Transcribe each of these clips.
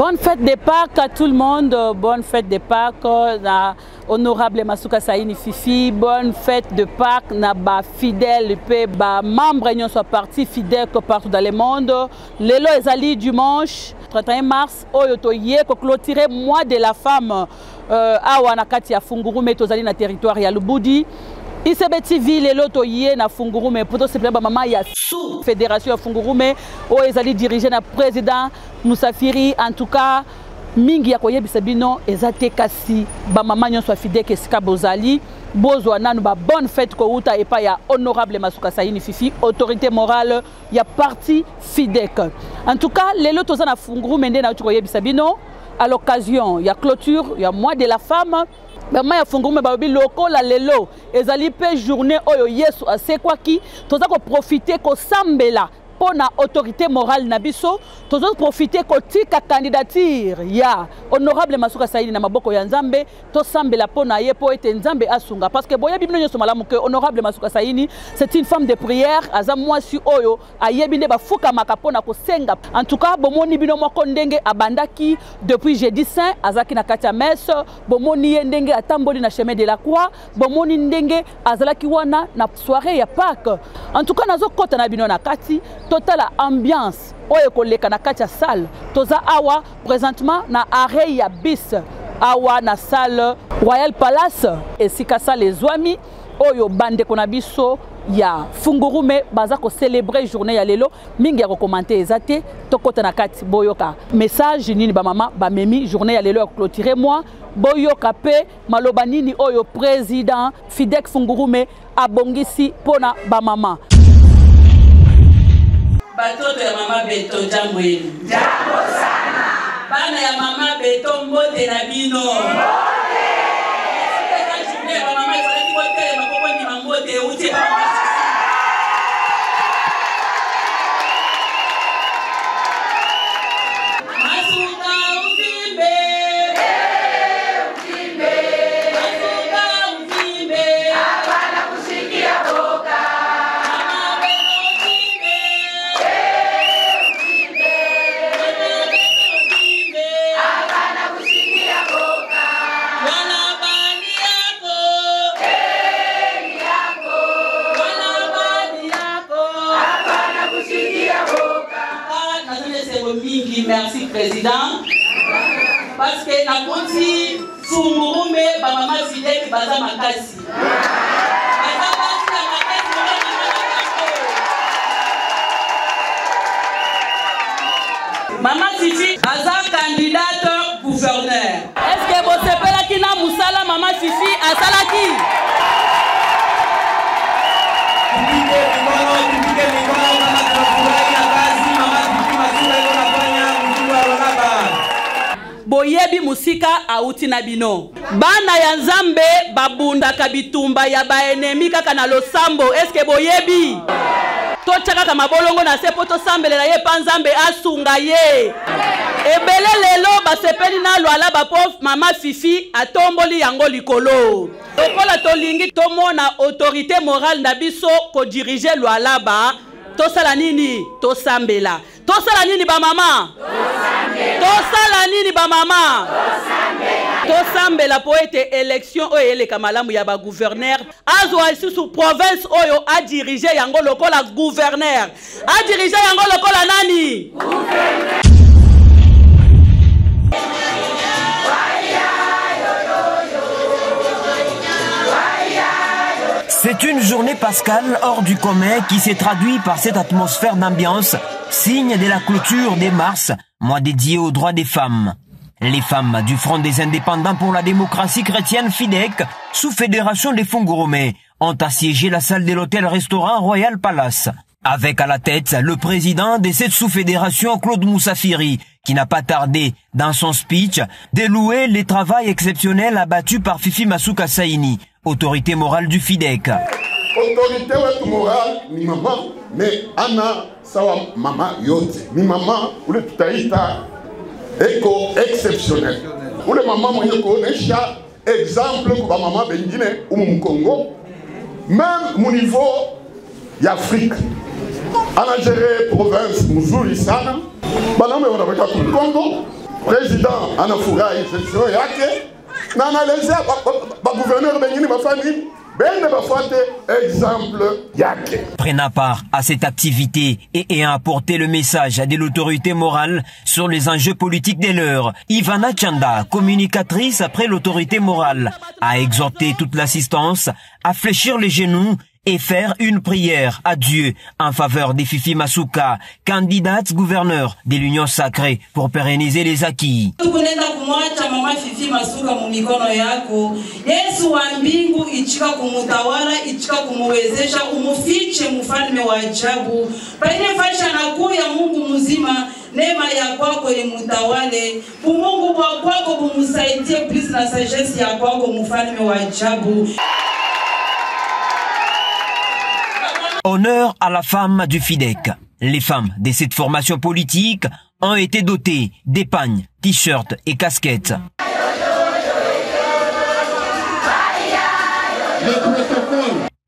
Bonne fête de Pâques à tout le monde. Bonne fête de Pâques na honorable Masuka Saini Fifi. Bonne fête de Pâques na ba fidèle pe ba membre nyonso soit parti fidèle partout dans le monde. Lelo ezali dimanche 31 mars oyo toye ko clôturer mois de la femme euh, awa na kati ya Fungurume tozali na territoire ya Lubudi. ICB TV lelo toye na Fungurume. Pour simplement ba mama ya sous fédération ya Fungurume oyo ezali dirigé na président Musafiri en tout cas mingi ya koyebisa bino eza te kasi. Bamama nyonso ya fideke esika bozali. Bozwa nanu babonne fête kouta epai ya honorable masuka saini fifi autorité morale ya parti fidek. En tout cas lelo toza na fungurume nde nauti koyebisa bino. À l'occasion ya clôture ya mois de la femme bama ya fungurume balobi lokola lelo ezali mpe journée oyo yesu asekwaki toza koprofite kosambela mpo na autorité morale na biso tozoprofite kotika candidature ya honorable masuka saidi na maboko ya nzambe tosambela mpo na ye mpo ete nzambe asunga. Parce que boyebi bino nyonso malamu ke honorable masuka saini c'est une femme de prière aza mwasi oyo ayebi nde bafukamaka mpo na kosenga. En tout cas bomoni bino moko ndenge abandaki depuis jeudi saint azalaki na kati ya messe bomoni ye ndenge atamboli na chemin de la croix bomoni ndenge azalaki wana na soirée ya pâque en tout cas nazokɔta na bino na kati totala ambiance oyo ekoleka na kati ya salle. Toza awa présentement na arrêt ya bis awa na salle royal palace. Esika salle ezwami oyo bandeko na biso ya fungurume baza kocelebre journée ya lelo. Mingi ya kokomante eza te tokɔta na kati boyoka. Message nini bamama bamemi journée ya lelo ya clôture moi. Boyoka mpe maloba nini oyo président fidek fungurume abongisi mpona bamama batoto ya mama beto jambo yenu. Jambo sana. Bana ya mama beto mbote na bino. bamama merci président. Parce que nakuti fungurume bamama fideki baza makasi. Mama fifi aza candidate gouverneur. Est-ce que bosepelaki na mosala mama fifi asalaki? Boyebi mosika awuti na bino. Bana ya nzambe babundaka bitumba ya baenemi kaka na losambo eske boyebi? Totya kaka mabolongo na se mpo tosambelela ye mpa nzambe asunga ye. Ebele lelo basepeli na lwala bapo mama fifi atomboli yango likolo. Lokola tolingi tomona autorité morale na biso kodirige lwalaba tosala nini? Tosambela. Tosala nini bamama tosala nini bamama tosambela mpo ete élection oyo eleka malamu ya baguverner azwa lisusu province oyo adirige yango lokola guverner adirige yango lokola nani? C'est une journée pascale hors du commun qui s'est traduite par cette atmosphère d'ambiance, signe de la clôture des mars, mois dédié aux droits des femmes. Les femmes du Front des indépendants pour la démocratie chrétienne FIDEC, sous fédération des Fongoromais, ont assiégé la salle de l'hôtel-restaurant Royal Palace. Avec à la tête le président de cette sous-fédération Claude Moussafiri, qui n'a pas tardé, dans son speech, de louer les travail exceptionnels abattus par Fifi Masuka Saini, autorité morale du FIDEC. autorité wetu moral ni mama me ana sawa mama yote. Ni mama ule tutaita eko exceptionnel. Ule mama mwenye kuonesha exemple kwa mama bengine umu mkongo même mu niveau ya afrique. Anagere province mzuri sana. Banaume wanaweka kumkongo president anafurahi gestion yake na analezea bagouverneur bengine bafanya nini yake. Prenant part à cette activité et ayant apporté le message de l'autorité morale sur les enjeux politiques des leurs, Ivana Chanda, communicatrice après l'autorité morale, a exhorté toute l'assistance à fléchir les genoux et faire une prière à Dieu en faveur de Fifi Masuka, candidate gouverneur de l'Union sacrée pour pérenniser les acquis. Honneur à la femme du FIDEC. Les femmes de cette formation politique ont été dotées d'épargnes, t-shirts et casquettes.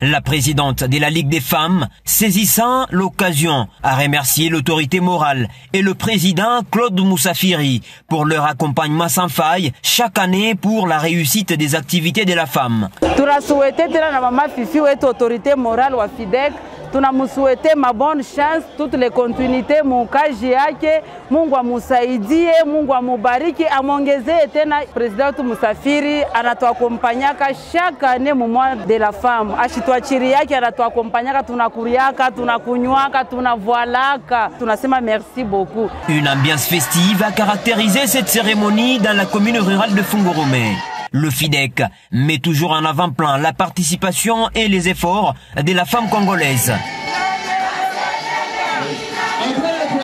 La présidente de la Ligue des femmes, saisissant l'occasion, a remercié l'autorité morale et le président Claude Moussafiri pour leur accompagnement sans faille chaque année pour la réussite des activités de la femme. Tunamsuwete mabonne chance toutes les continuité mukaji yake mungu amusaidie mungu amubariki amwongezee tena. President wetu musafiri anatuakompanyaka chaque année mu mois de la femme. Ashitwachiri yake anatuakompanyaka tunakuriaka tunakunywaka tunavoilaka tunasema merci beaucoup. Une ambiance festive a caractérisé cette cérémonie dans la commune rurale de Fungoromé. Le FIDEC met toujours en avant-plan la participation et les efforts de la femme congolaise.